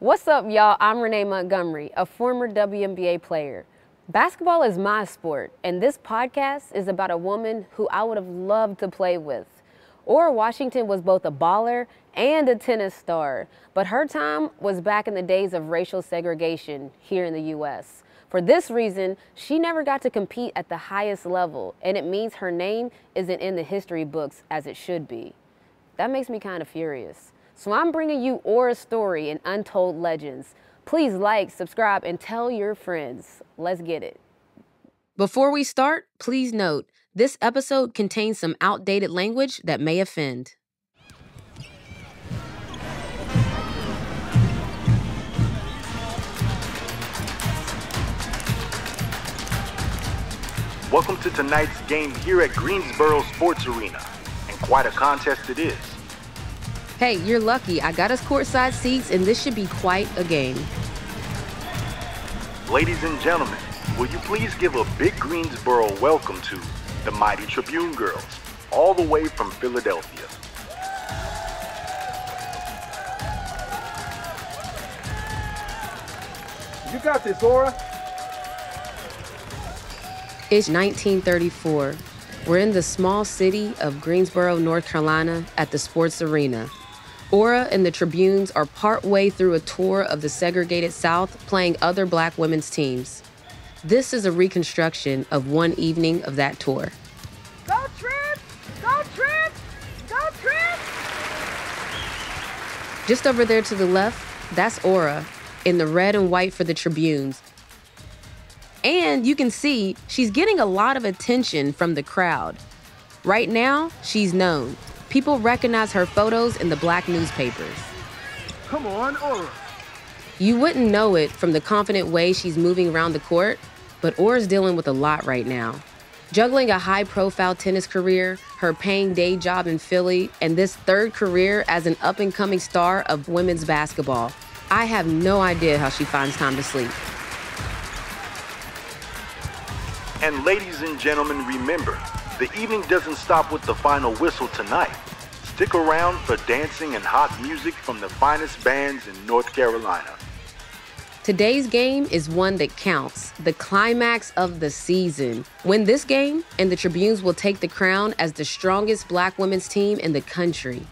What's up, y'all? I'm Renee Montgomery, a former WNBA player. Basketball is my sport, and this podcast is about a woman who I would have loved to play with. Ora Washington was both a baller and a tennis star, but her time was back in the days of racial segregation here in the U.S. For this reason, she never got to compete at the highest level, and it means her name isn't in the history books as it should be. That makes me kind of furious. So I'm bringing you Ora's story and Untold Legends. Please like, subscribe, and tell your friends. Let's get it. Before we start, please note this episode contains some outdated language that may offend. Welcome to tonight's game here at Greensboro Sports Arena, and quite a contest it is. Hey, you're lucky. I got us courtside seats, and this should be quite a game. Ladies and gentlemen, will you please give a big Greensboro welcome to the Mighty Tribune Girls, all the way from Philadelphia. You got this, Ora. It's 1934. We're in the small city of Greensboro, North Carolina, at the sports arena. Ora and the Tribunes are partway through a tour of the segregated South playing other black women's teams. This is a reconstruction of one evening of that tour. Go Trib! Go Trib! Go Trib! Just over there to the left, that's Ora in the red and white for the Tribunes. And you can see she's getting a lot of attention from the crowd. Right now, she's known. People recognize her photos in the black newspapers. Come on, Ora. You wouldn't know it from the confident way she's moving around the court, but Ora's dealing with a lot right now. Juggling a high profile tennis career, her paying day job in Philly, and this third career as an up and coming star of women's basketball. I have no idea how she finds time to sleep. And ladies and gentlemen, remember, the evening doesn't stop with the final whistle tonight. Stick around for dancing and hot music from the finest bands in North Carolina. Today's game is one that counts, the climax of the season. Win this game, and the Tribunes will take the crown as the strongest black women's team in the country.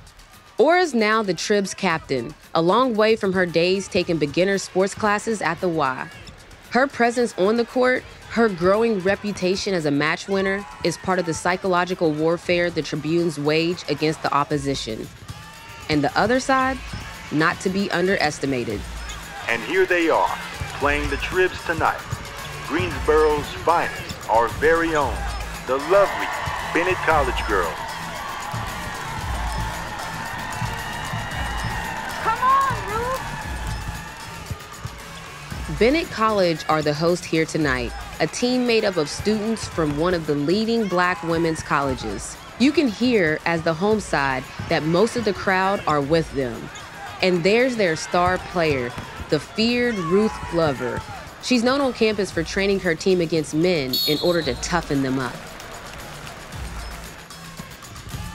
Ora's now the Trib's captain, a long way from her days taking beginner sports classes at the Y. Her presence on the court her growing reputation as a match winner is part of the psychological warfare the Tribunes wage against the opposition. And the other side, not to be underestimated. And here they are, playing the Tribs tonight. Greensboro's finest, our very own, the lovely Bennett College girls. Come on, Ruth. Bennett College are the host here tonight, a team made up of students from one of the leading black women's colleges. You can hear as the home side that most of the crowd are with them. And there's their star player, the feared Ruth Glover. She's known on campus for training her team against men in order to toughen them up.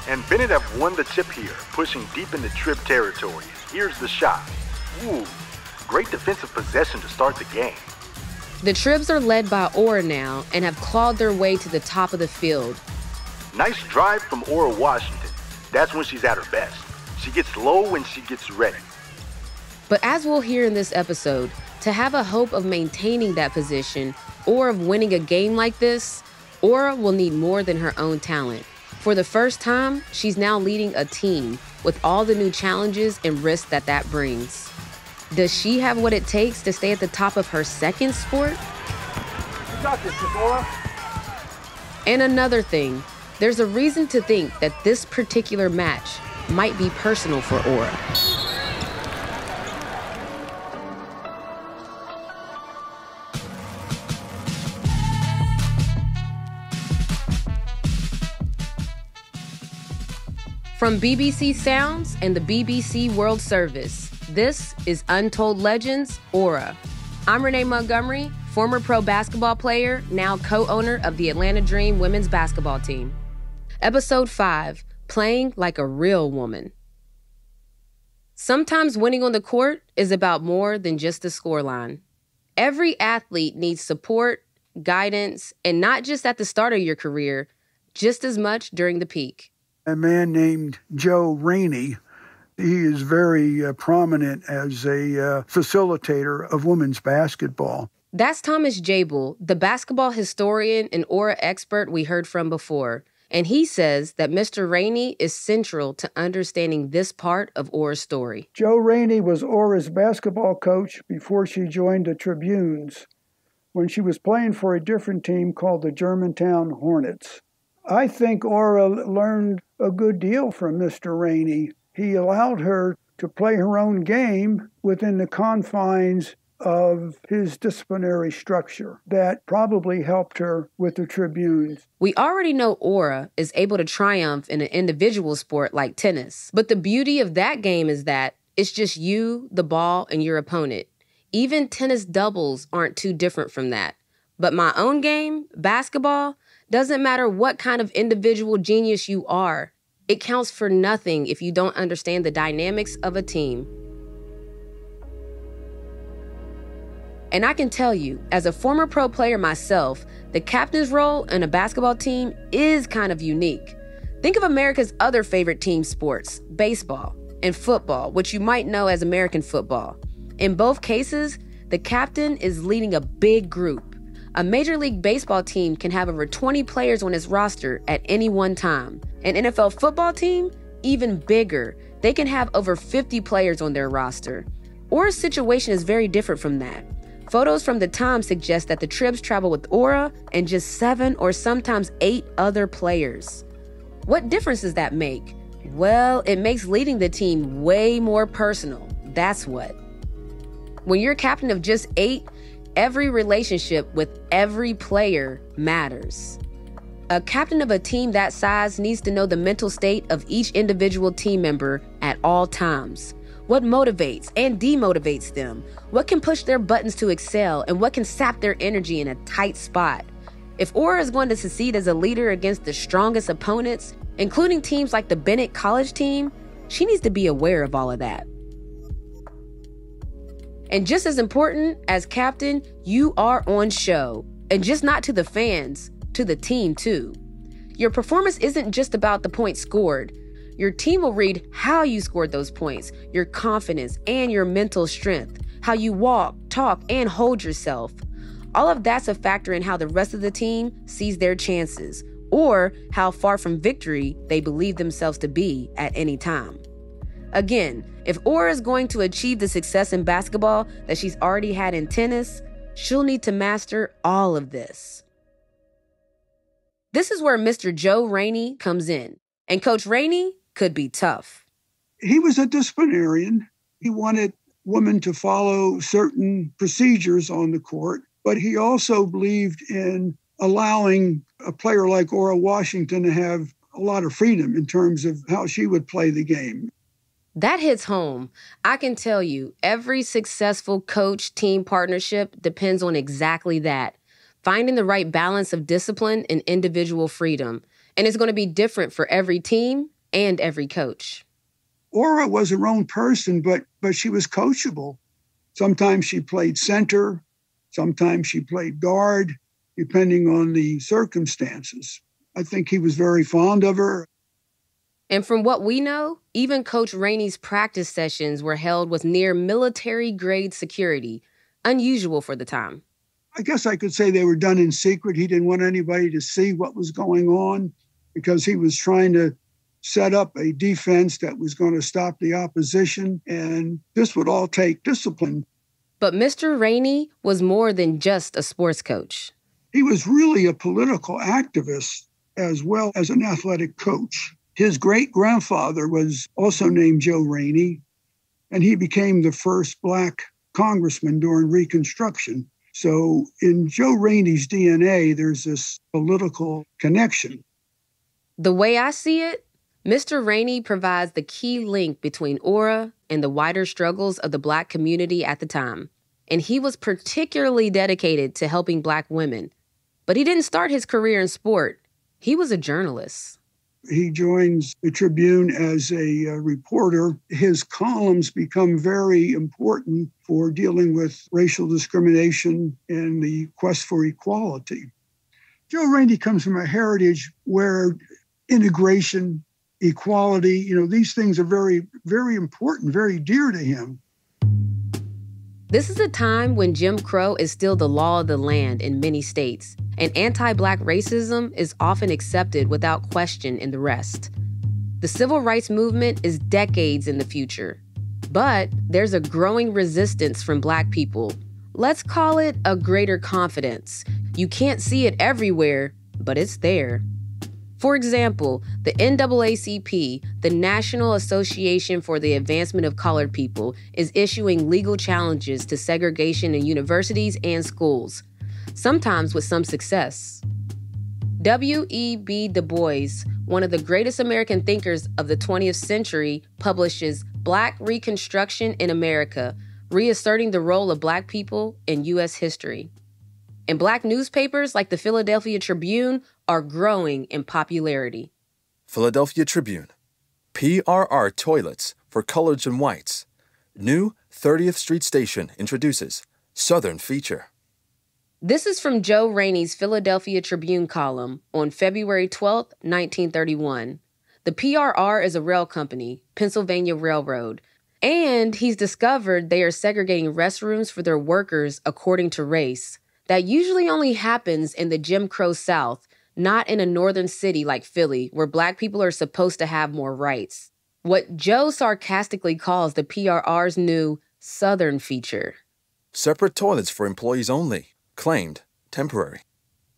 And Bennett have won the tip here, pushing deep into Trib territory. Here's the shot. Ooh, Great defensive possession to start the game. The Tribs are led by Ora now and have clawed their way to the top of the field. Nice drive from Ora Washington. That's when she's at her best. She gets low when she gets ready. But as we'll hear in this episode, to have a hope of maintaining that position or of winning a game like this, Ora will need more than her own talent. For the first time, she's now leading a team with all the new challenges and risks that that brings. Does she have what it takes to stay at the top of her second sport? You got this, Ora. And another thing, there's a reason to think that this particular match might be personal for Ora. From BBC Sounds and the BBC World Service, this is Untold Legends Ora. I'm Renee Montgomery, former pro basketball player, now co owner of the Atlanta Dream women's basketball team. Episode 5 Playing Like a Real Woman. Sometimes winning on the court is about more than just the scoreline. Every athlete needs support, guidance, and not just at the start of your career, just as much during the peak. A man named Joe Rainey. He is very uh, prominent as a uh, facilitator of women's basketball. That's Thomas Jabel, the basketball historian and Ora expert we heard from before. And he says that Mr. Rainey is central to understanding this part of Ora's story. Joe Rainey was Ora's basketball coach before she joined the Tribunes when she was playing for a different team called the Germantown Hornets. I think Ora learned a good deal from Mr. Rainey. He allowed her to play her own game within the confines of his disciplinary structure that probably helped her with the Tribunes. We already know Ora is able to triumph in an individual sport like tennis, but the beauty of that game is that it's just you, the ball, and your opponent. Even tennis doubles aren't too different from that. But my own game, basketball, doesn't matter what kind of individual genius you are. It counts for nothing if you don't understand the dynamics of a team. And I can tell you, as a former pro player myself, the captain's role in a basketball team is kind of unique. Think of America's other favorite team sports, baseball and football, which you might know as American football. In both cases, the captain is leading a big group. A Major League Baseball team can have over 20 players on its roster at any one time. An NFL football team, even bigger, they can have over 50 players on their roster. Ora's situation is very different from that. Photos from the time suggest that the Tribs travel with Ora and just seven or sometimes eight other players. What difference does that make? Well, it makes leading the team way more personal. That's what. When you're captain of just eight, every relationship with every player matters. A captain of a team that size needs to know the mental state of each individual team member at all times what motivates and demotivates them, what can push their buttons to excel, and what can sap their energy in a tight spot. If Ora is going to succeed as a leader against the strongest opponents, including teams like the Bennett College team, she needs to be aware of all of that. And just as important as captain, you are on show. And just not to the fans, to the team too. Your performance isn't just about the points scored. Your team will read how you scored those points, your confidence, and your mental strength, how you walk, talk, and hold yourself. All of that's a factor in how the rest of the team sees their chances, or how far from victory they believe themselves to be at any time. Again, if Ora is going to achieve the success in basketball that she's already had in tennis, she'll need to master all of this. This is where Mr. Joe Rainey comes in. And Coach Rainey could be tough. He was a disciplinarian. He wanted women to follow certain procedures on the court, but he also believed in allowing a player like Ora Washington to have a lot of freedom in terms of how she would play the game. That hits home. I can tell you, every successful coach team partnership depends on exactly that finding the right balance of discipline and individual freedom. And it's going to be different for every team and every coach. Ora was her own person, but but she was coachable. Sometimes she played center, sometimes she played guard, depending on the circumstances. I think he was very fond of her. And from what we know, even Coach Rainey's practice sessions were held with near military grade security, unusual for the time. I guess I could say they were done in secret. He didn't want anybody to see what was going on because he was trying to set up a defense that was going to stop the opposition, and this would all take discipline. But Mr. Rainey was more than just a sports coach. He was really a political activist as well as an athletic coach. His great grandfather was also named Joe Rainey, and he became the first black congressman during Reconstruction. So in Joe Rainey's DNA, there's this political connection. The way I see it, Mr. Rainey provides the key link between Ora and the wider struggles of the Black community at the time. And he was particularly dedicated to helping Black women. But he didn't start his career in sport, he was a journalist. He joins the Tribune as a uh, reporter. His columns become very important for dealing with racial discrimination and the quest for equality. Joe Rainey comes from a heritage where integration, equality, you know, these things are very, very important, very dear to him. This is a time when Jim Crow is still the law of the land in many states, and anti black racism is often accepted without question in the rest. The civil rights movement is decades in the future, but there's a growing resistance from black people. Let's call it a greater confidence. You can't see it everywhere, but it's there. For example, the NAACP, the National Association for the Advancement of Colored People, is issuing legal challenges to segregation in universities and schools, sometimes with some success. W.E.B. Du Bois, one of the greatest American thinkers of the 20th century, publishes Black Reconstruction in America, reasserting the role of Black people in U.S. history. And Black newspapers like the Philadelphia Tribune are growing in popularity. Philadelphia Tribune. PRR toilets for coloreds and whites. New 30th Street Station introduces Southern feature. This is from Joe Rainey's Philadelphia Tribune column on February 12, 1931. The PRR is a rail company, Pennsylvania Railroad, and he's discovered they are segregating restrooms for their workers according to race. That usually only happens in the Jim Crow South, not in a northern city like Philly, where black people are supposed to have more rights. What Joe sarcastically calls the PRR's new Southern feature. Separate toilets for employees only, claimed temporary.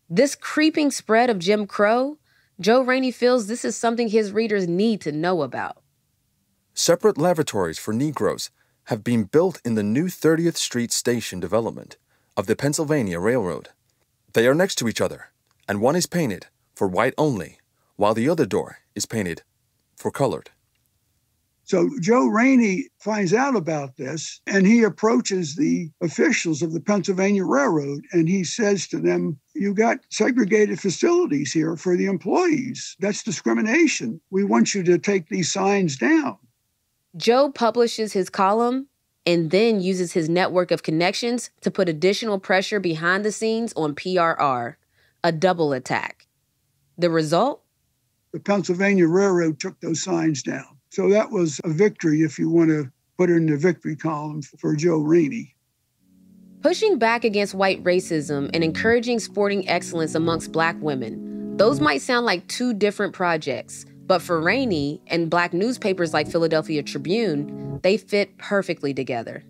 This creeping spread of Jim Crow, Joe Rainey feels this is something his readers need to know about. Separate lavatories for Negroes have been built in the new 30th Street Station development of the Pennsylvania Railroad. They are next to each other, and one is painted for white only, while the other door is painted for colored. So Joe Rainey finds out about this and he approaches the officials of the Pennsylvania Railroad and he says to them, You got segregated facilities here for the employees. That's discrimination. We want you to take these signs down. Joe publishes his column and then uses his network of connections to put additional pressure behind the scenes on PRR, a double attack. The result? The Pennsylvania Railroad took those signs down. So that was a victory, if you want to put it in the victory column for Joe Rainey. Pushing back against white racism and encouraging sporting excellence amongst black women, those might sound like two different projects. But for Rainey and black newspapers like Philadelphia Tribune, they fit perfectly together.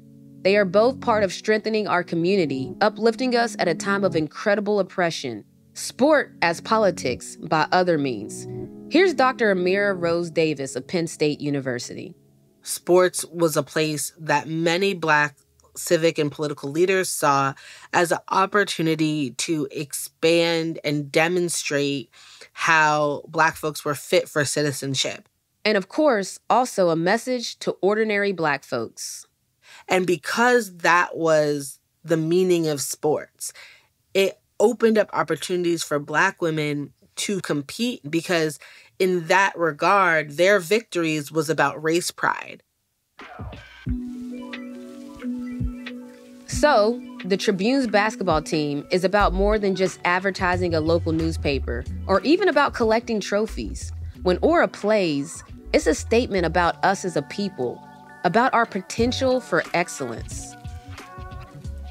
They are both part of strengthening our community, uplifting us at a time of incredible oppression. Sport as politics by other means. Here's Dr. Amira Rose Davis of Penn State University. Sports was a place that many Black civic and political leaders saw as an opportunity to expand and demonstrate how Black folks were fit for citizenship. And of course, also a message to ordinary Black folks. And because that was the meaning of sports, it opened up opportunities for Black women to compete because, in that regard, their victories was about race pride. So, the Tribune's basketball team is about more than just advertising a local newspaper or even about collecting trophies. When Ora plays, it's a statement about us as a people, about our potential for excellence.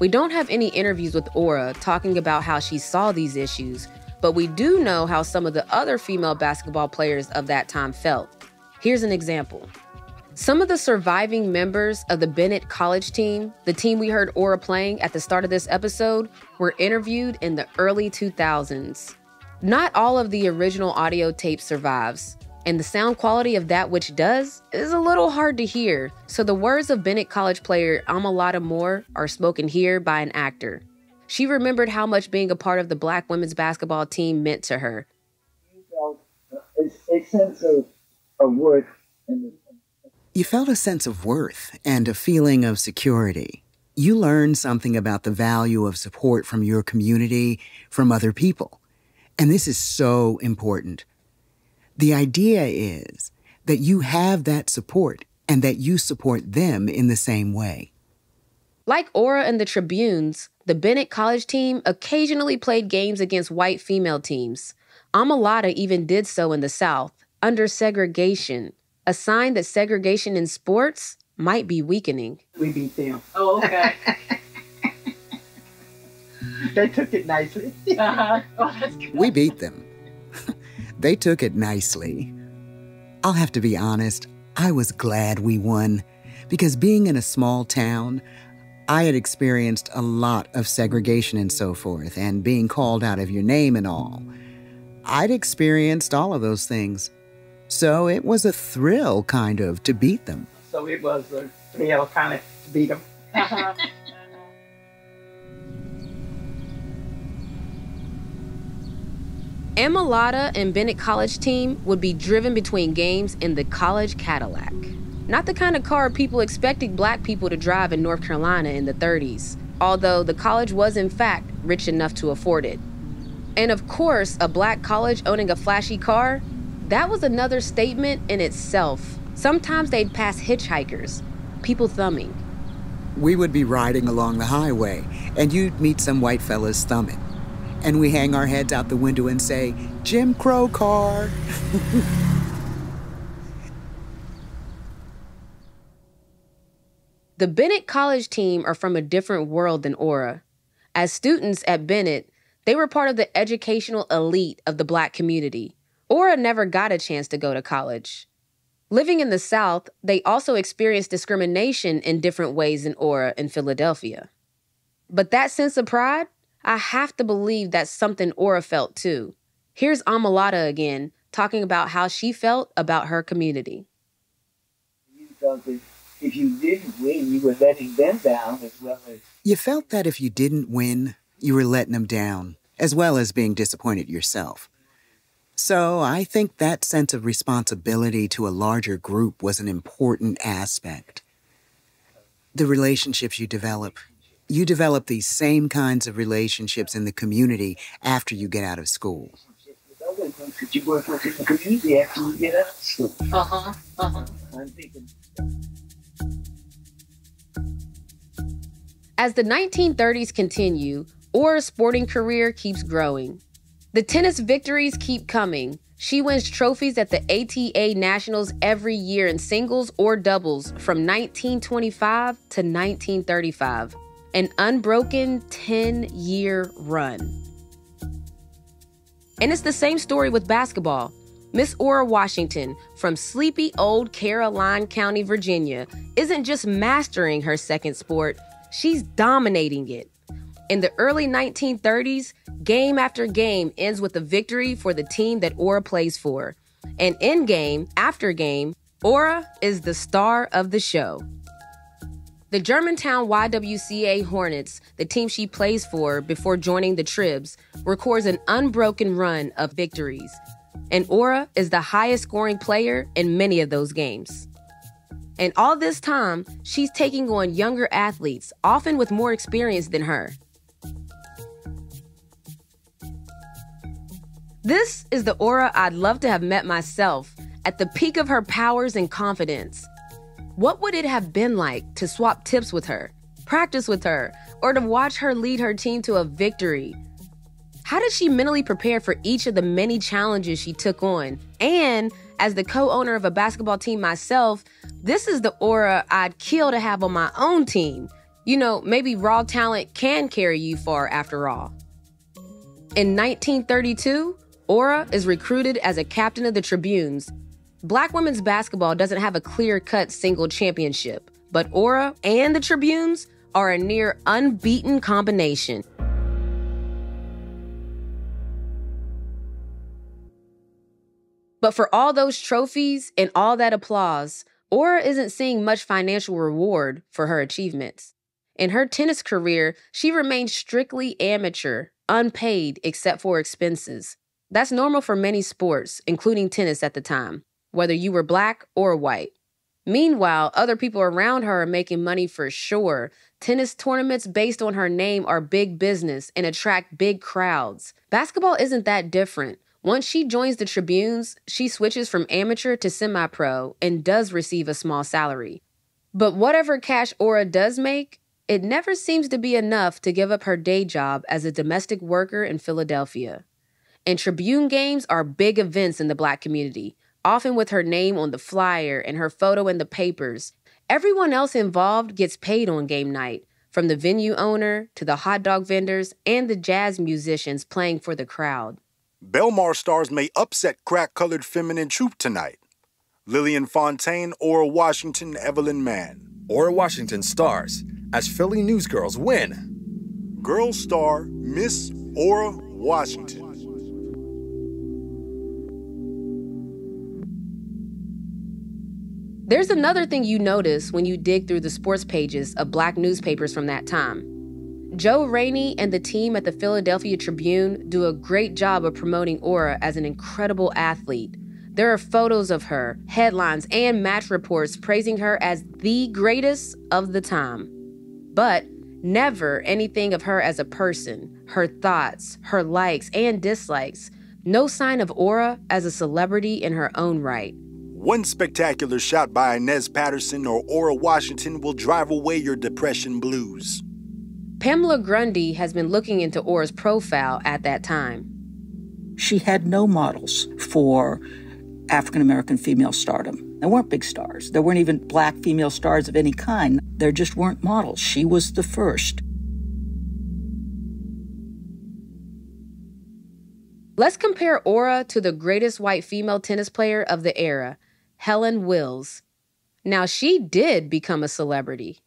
We don't have any interviews with Ora talking about how she saw these issues, but we do know how some of the other female basketball players of that time felt. Here's an example. Some of the surviving members of the Bennett College team, the team we heard Ora playing at the start of this episode, were interviewed in the early 2000s. Not all of the original audio tape survives, and the sound quality of that which does is a little hard to hear, so the words of Bennett College player Amalata Moore are spoken here by an actor. She remembered how much being a part of the black women's basketball team meant to her. You felt a, a sense of, of worth you felt a sense of worth and a feeling of security. You learned something about the value of support from your community, from other people. And this is so important. The idea is that you have that support and that you support them in the same way. Like Ora and the Tribunes, the Bennett College team occasionally played games against white female teams. Amalata even did so in the South, under segregation, a sign that segregation in sports might be weakening. We beat them. Oh, okay. they took it nicely. uh-huh. Oh, that's good. We beat them. They took it nicely. I'll have to be honest, I was glad we won because being in a small town, I had experienced a lot of segregation and so forth, and being called out of your name and all. I'd experienced all of those things. So it was a thrill, kind of, to beat them. So it was a thrill kind of to beat them. Uh-huh. Emalata and Bennett College team would be driven between games in the college Cadillac. Not the kind of car people expected black people to drive in North Carolina in the 30s, although the college was in fact rich enough to afford it. And of course, a black college owning a flashy car, that was another statement in itself. Sometimes they'd pass hitchhikers, people thumbing. We would be riding along the highway, and you'd meet some white fellas thumbing. And we hang our heads out the window and say, Jim Crow car. The Bennett College team are from a different world than Ora. As students at Bennett, they were part of the educational elite of the black community. Ora never got a chance to go to college. Living in the South, they also experienced discrimination in different ways than Ora in Philadelphia. But that sense of pride, I have to believe that's something Ora felt too. Here's Amalata again, talking about how she felt about her community. You felt that if you didn't win, you were letting them down as well as You felt that if you didn't win, you were letting them down, as well as being disappointed yourself. So I think that sense of responsibility to a larger group was an important aspect. The relationships you develop. You develop these same kinds of relationships in the community after you get out of school. Uh-huh. Uh-huh. As the 1930s continue, Ora's sporting career keeps growing. The tennis victories keep coming. She wins trophies at the ATA Nationals every year in singles or doubles from 1925 to 1935, an unbroken 10 year run. And it's the same story with basketball. Miss Ora Washington from sleepy old Caroline County, Virginia, isn't just mastering her second sport, she's dominating it. In the early 1930s, game after game ends with a victory for the team that Ora plays for. And in game after game, Ora is the star of the show. The Germantown YWCA Hornets, the team she plays for before joining the Tribs, records an unbroken run of victories. And Ora is the highest scoring player in many of those games. And all this time, she's taking on younger athletes, often with more experience than her. This is the Ora I'd love to have met myself at the peak of her powers and confidence. What would it have been like to swap tips with her, practice with her, or to watch her lead her team to a victory? How did she mentally prepare for each of the many challenges she took on? And as the co owner of a basketball team myself, this is the Ora I'd kill to have on my own team. You know, maybe raw talent can carry you far after all. In 1932, Ora is recruited as a captain of the Tribunes. Black women's basketball doesn't have a clear cut single championship, but Ora and the Tribunes are a near unbeaten combination. But for all those trophies and all that applause, Ora isn't seeing much financial reward for her achievements. In her tennis career, she remained strictly amateur, unpaid except for expenses. That's normal for many sports, including tennis at the time, whether you were black or white. Meanwhile, other people around her are making money for sure. Tennis tournaments based on her name are big business and attract big crowds. Basketball isn't that different. Once she joins the Tribunes, she switches from amateur to semi pro and does receive a small salary. But whatever cash Ora does make, it never seems to be enough to give up her day job as a domestic worker in Philadelphia. And Tribune games are big events in the black community, often with her name on the flyer and her photo in the papers. Everyone else involved gets paid on game night, from the venue owner to the hot dog vendors and the jazz musicians playing for the crowd. Belmar stars may upset crack colored feminine troupe tonight. Lillian Fontaine, Ora Washington, Evelyn Mann. Ora Washington stars as Philly Newsgirls win. Girl star Miss Ora Washington. There's another thing you notice when you dig through the sports pages of black newspapers from that time. Joe Rainey and the team at the Philadelphia Tribune do a great job of promoting Ora as an incredible athlete. There are photos of her, headlines, and match reports praising her as the greatest of the time. But never anything of her as a person, her thoughts, her likes and dislikes. No sign of Ora as a celebrity in her own right. One spectacular shot by Inez Patterson or Ora Washington will drive away your depression blues. Pamela Grundy has been looking into Ora's profile at that time. She had no models for African American female stardom. There weren't big stars. There weren't even black female stars of any kind. There just weren't models. She was the first. Let's compare Ora to the greatest white female tennis player of the era, Helen Wills. Now, she did become a celebrity.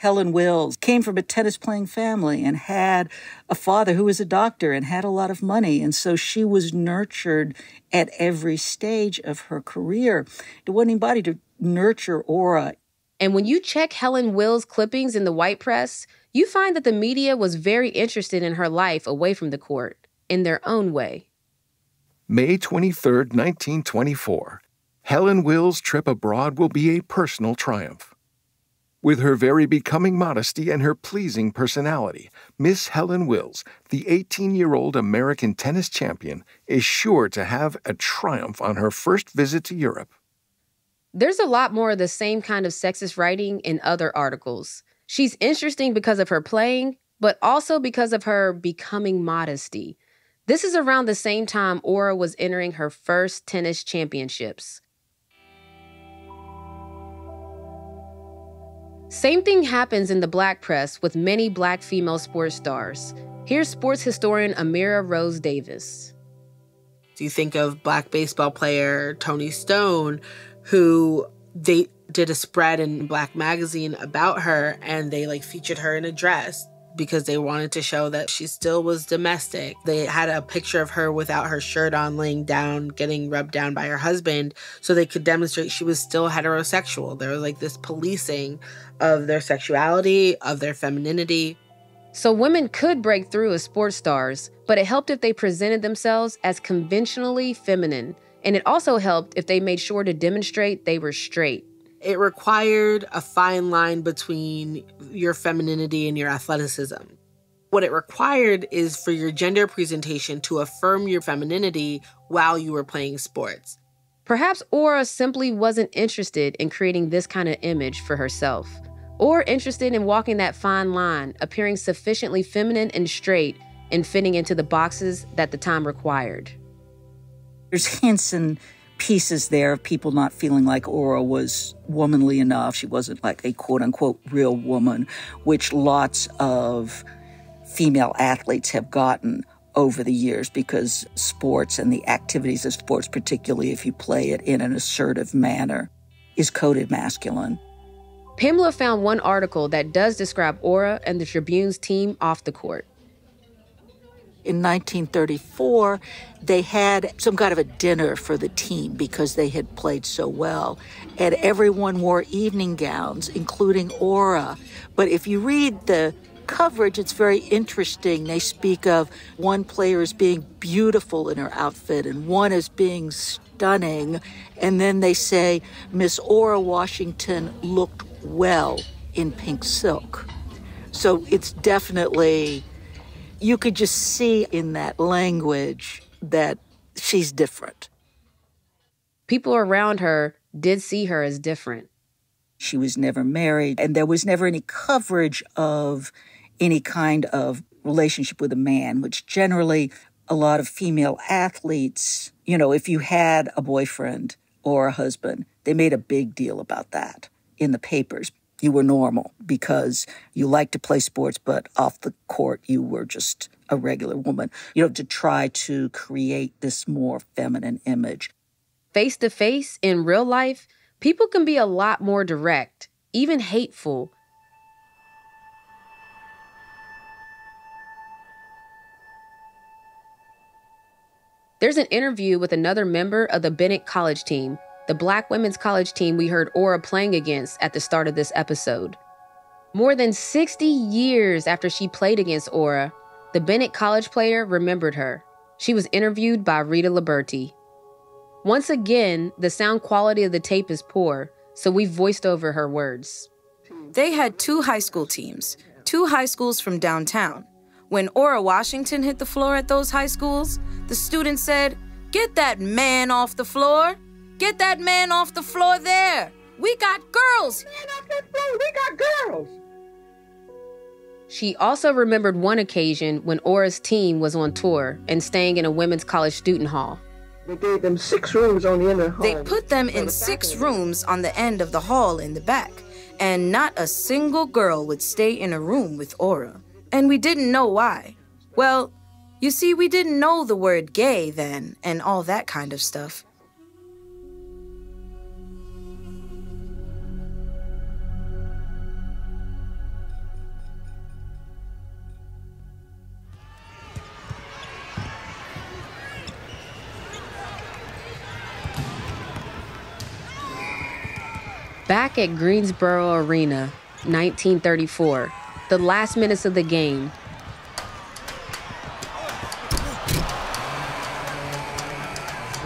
Helen Wills came from a tennis playing family and had a father who was a doctor and had a lot of money. And so she was nurtured at every stage of her career. There wasn't anybody to nurture Ora. And when you check Helen Wills' clippings in the white press, you find that the media was very interested in her life away from the court in their own way. May 23, 1924. Helen Wills' trip abroad will be a personal triumph. With her very becoming modesty and her pleasing personality, Miss Helen Wills, the 18 year old American tennis champion, is sure to have a triumph on her first visit to Europe. There's a lot more of the same kind of sexist writing in other articles. She's interesting because of her playing, but also because of her becoming modesty. This is around the same time Ora was entering her first tennis championships. Same thing happens in the black press with many black female sports stars. Here's sports historian Amira Rose Davis. Do you think of black baseball player Toni Stone, who they did a spread in Black Magazine about her and they like featured her in a dress because they wanted to show that she still was domestic. They had a picture of her without her shirt on, laying down, getting rubbed down by her husband, so they could demonstrate she was still heterosexual. There was like this policing of their sexuality, of their femininity. So women could break through as sports stars, but it helped if they presented themselves as conventionally feminine. And it also helped if they made sure to demonstrate they were straight. It required a fine line between your femininity and your athleticism. What it required is for your gender presentation to affirm your femininity while you were playing sports. Perhaps Ora simply wasn't interested in creating this kind of image for herself, or interested in walking that fine line, appearing sufficiently feminine and straight and fitting into the boxes that the time required. There's hints and pieces there of people not feeling like Ora was womanly enough. She wasn't like a quote unquote real woman, which lots of female athletes have gotten over the years because sports and the activities of sports, particularly if you play it in an assertive manner, is coded masculine. Pamela found one article that does describe Ora and the Tribune's team off the court in 1934, they had some kind of a dinner for the team because they had played so well. And everyone wore evening gowns, including Ora. But if you read the coverage, it's very interesting. They speak of one player as being beautiful in her outfit and one as being stunning. And then they say Miss Ora Washington looked well in pink silk. So it's definitely you could just see in that language that she's different. People around her did see her as different. She was never married, and there was never any coverage of any kind of relationship with a man, which generally a lot of female athletes, you know, if you had a boyfriend or a husband, they made a big deal about that in the papers. You were normal because you liked to play sports, but off the court, you were just a regular woman, you know, to try to create this more feminine image. Face to face in real life, people can be a lot more direct, even hateful. There's an interview with another member of the Bennett College team, the black women's college team we heard Ora playing against at the start of this episode. More than 60 years after she played against Ora, the Bennett College player remembered her. She was interviewed by Rita Liberti. Once again, the sound quality of the tape is poor, so we voiced over her words. They had two high school teams, two high schools from downtown. When Ora Washington hit the floor at those high schools, the students said, Get that man off the floor! Get that man off the floor there! We got girls! Man off that floor! We got girls! She also remembered one occasion when Ora's team was on tour and staying in a women's college student hall. They gave them six rooms on the inner hall. They put them in six rooms on the end of the hall in the back, and not a single girl would stay in a room with Ora. And we didn't know why. Well, you see, we didn't know the word gay then, and all that kind of stuff. Back at Greensboro Arena, 1934, the last minutes of the game.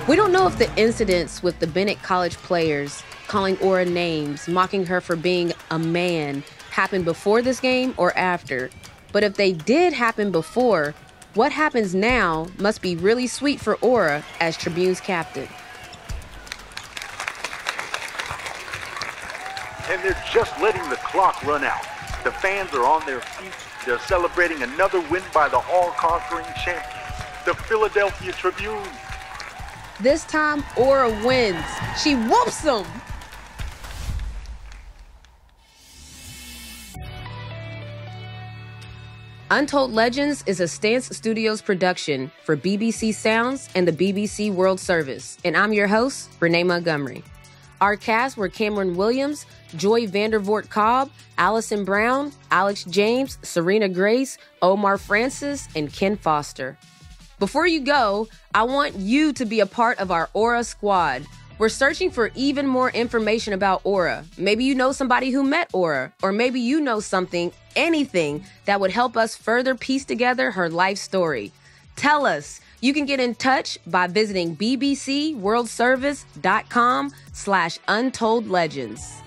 We don't know if the incidents with the Bennett College players calling Ora names, mocking her for being a man, happened before this game or after. But if they did happen before, what happens now must be really sweet for Ora as Tribune's captain. And they're just letting the clock run out. The fans are on their feet. They're celebrating another win by the all-conquering champions, the Philadelphia Tribune. This time, Ora wins. She whoops them. Untold Legends is a Stance Studios production for BBC Sounds and the BBC World Service, and I'm your host, Renee Montgomery. Our cast were Cameron Williams, Joy Vandervoort Cobb, Allison Brown, Alex James, Serena Grace, Omar Francis, and Ken Foster. Before you go, I want you to be a part of our Ora squad. We're searching for even more information about Ora. Maybe you know somebody who met Ora, or maybe you know something, anything that would help us further piece together her life story. Tell us. You can get in touch by visiting bbcworldservice.com slash untold legends.